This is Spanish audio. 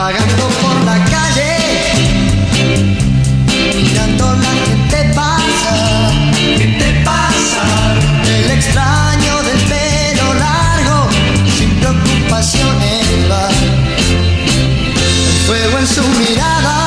vagando por la calle, mirando la gente pasar. ¿Qué te pasa? El extraño del pelo largo, sin preocupación en el bar. El fuego en su mirada.